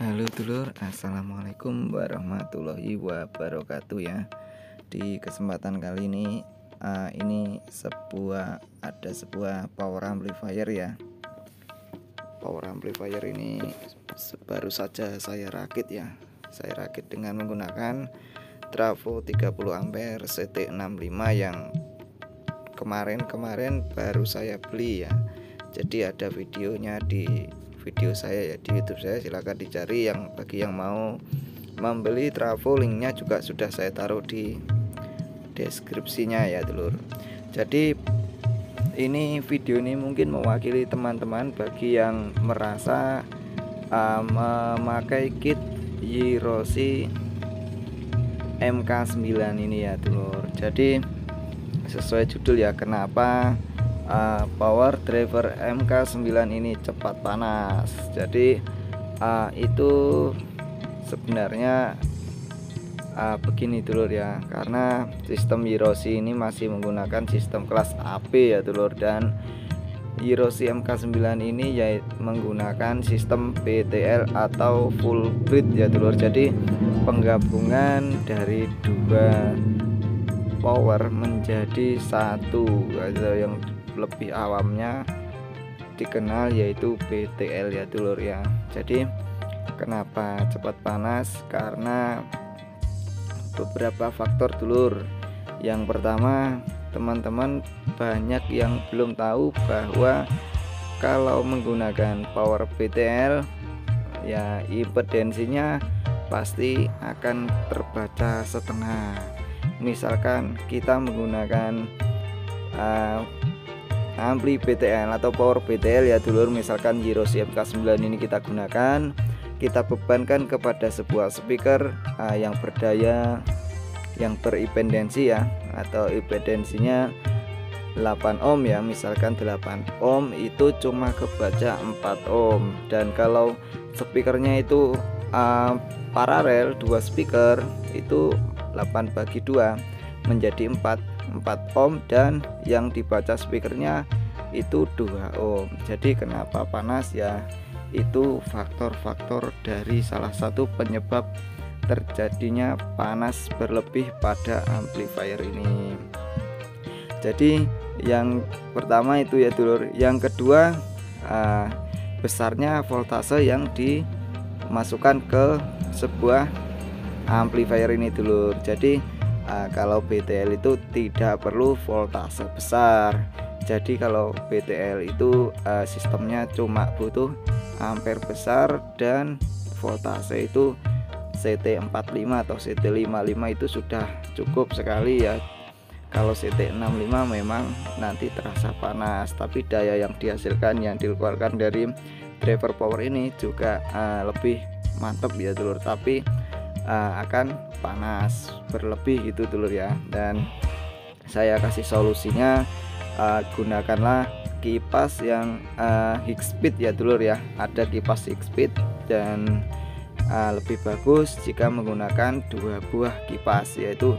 Halo dulur, assalamualaikum warahmatullahi wabarakatuh ya. Di kesempatan kali ini, uh, ini sebuah ada sebuah power amplifier ya. Power amplifier ini baru saja saya rakit ya. Saya rakit dengan menggunakan trafo 30 ampere CT65 yang kemarin-kemarin baru saya beli ya jadi ada videonya di video saya ya di YouTube saya silahkan dicari. Yang bagi yang mau membeli trafo linknya juga sudah saya taruh di deskripsinya ya dulur jadi ini video ini mungkin mewakili teman-teman bagi yang merasa uh, memakai kit Yiroshi MK9 ini ya dulur jadi sesuai judul ya kenapa uh, power driver MK9 ini cepat panas. Jadi uh, itu sebenarnya uh, begini dulur ya. Karena sistem Hiroshi ini masih menggunakan sistem kelas AP ya dulur. Dan Hiroshi MK9 ini ya menggunakan sistem PTL atau full grid ya dulur. Jadi penggabungan dari dua power menjadi satu atau yang lebih awamnya dikenal yaitu BTL ya dulur ya. Jadi kenapa cepat panas? Karena beberapa faktor dulur. Yang pertama teman-teman banyak yang belum tahu bahwa kalau menggunakan power BTL ya impedensinya pasti akan terbaca setengah. Misalkan kita menggunakan uh, ampli BTL atau power BTL ya dulur. Misalkan Giro CMK9 ini kita gunakan kita bebankan kepada sebuah speaker uh, yang berdaya yang beripendensi ya atau impedensinya 8 ohm ya. Misalkan 8 ohm itu cuma kebaca 4 ohm. Dan kalau speakernya itu uh, paralel dua speaker itu 8 bagi 2 menjadi 4 4 ohm dan yang dibaca speakernya itu 2 ohm. Jadi kenapa panas? Ya itu faktor-faktor dari salah satu penyebab terjadinya panas berlebih pada amplifier ini. Jadi yang pertama itu ya dulur. Yang kedua uh, besarnya voltase yang dimasukkan ke sebuah amplifier ini dulur. Jadi uh, kalau BTL itu tidak perlu voltase besar. Jadi kalau BTL itu uh, sistemnya cuma butuh ampere besar dan voltase itu CT45 atau CT55 itu sudah cukup sekali ya. Kalau CT65 memang nanti terasa panas tapi daya yang dihasilkan yang dikeluarkan dari driver power ini juga uh, lebih mantap ya dulur tapi uh, akan panas berlebih gitu dulur ya. Dan saya kasih solusinya uh, gunakanlah kipas yang uh, high speed ya dulur ya. Ada kipas high speed dan uh, lebih bagus jika menggunakan dua buah kipas yaitu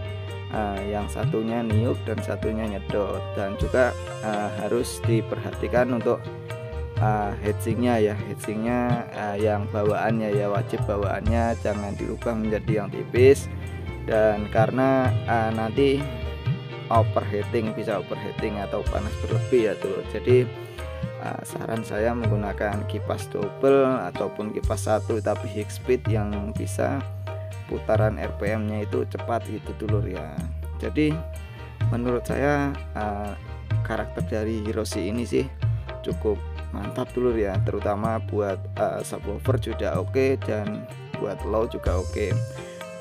uh, yang satunya niup dan satunya nyedot. Dan juga uh, harus diperhatikan untuk uh, heatsingnya ya. Heatsingnya uh, yang bawaannya ya wajib bawaannya. Jangan dirubah menjadi yang tipis. Dan karena uh, nanti overheating bisa overheating atau panas berlebih ya tuh jadi uh, saran saya menggunakan kipas double ataupun kipas satu tapi high speed yang bisa putaran RPM nya itu cepat itu dulu ya. Jadi menurut saya uh, karakter dari Hiroshi ini sih cukup mantap dulu ya terutama buat uh, subwoofer juga oke okay, dan buat low juga oke. Okay.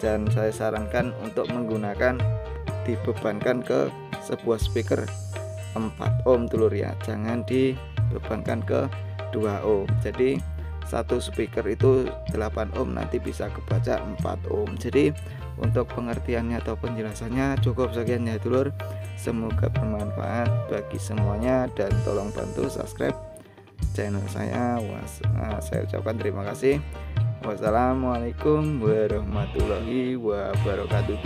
dan saya sarankan untuk menggunakan dibebankan ke sebuah speaker 4 ohm dulu ya jangan dibebankan ke 2 ohm. Jadi satu speaker itu 8 ohm nanti bisa kebaca 4 ohm. Jadi untuk pengertiannya atau penjelasannya cukup sekian ya dulur. Semoga bermanfaat bagi semuanya dan tolong bantu subscribe channel saya was, uh, saya ucapkan terima kasih. Wassalamualaikum warahmatullahi wabarakatuh